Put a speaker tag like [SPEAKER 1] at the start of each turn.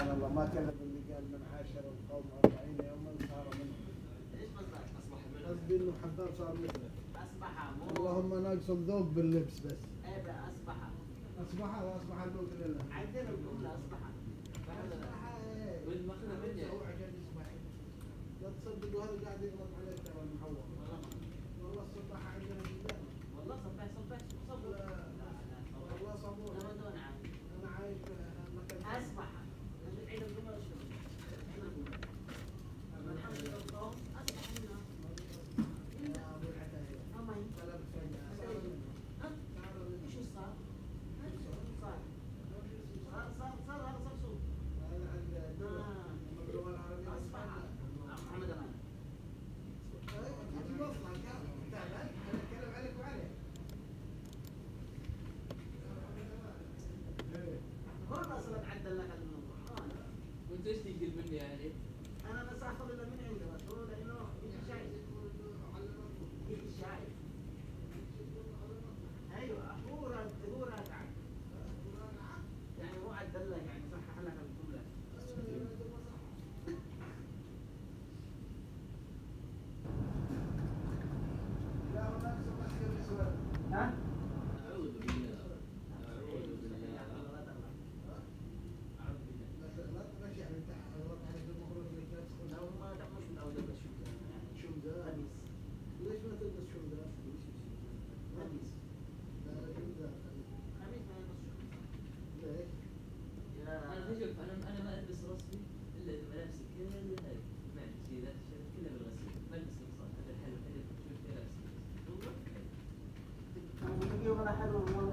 [SPEAKER 1] سبحان الله ما كلم اللي قال من عاشر القوم 40 يوما صار
[SPEAKER 2] إيش قصدك اصبح منهم؟
[SPEAKER 1] قصدي إنه حبان صار مثله
[SPEAKER 2] أصبح مو
[SPEAKER 1] اللهم ناقص الذوق باللبس بس.
[SPEAKER 2] إيه أصبح.
[SPEAKER 1] أصبح أصبح الذوق لله
[SPEAKER 2] عندنا الجمله
[SPEAKER 1] أصبح. أصبح
[SPEAKER 3] إيه. والمخنا مني.
[SPEAKER 1] لا تصدقوا هذا قاعد يغلط عليك. هون أصلا
[SPEAKER 2] عدل لك الموضوع
[SPEAKER 3] وأنت إيش تقدر مني يعني؟
[SPEAKER 2] أنا بس اخذ اللي من عندي بس شايف؟ شايف؟ أيوه يعني عدل لك يعني صحح لك الجملة.
[SPEAKER 1] لا هناك
[SPEAKER 2] ها؟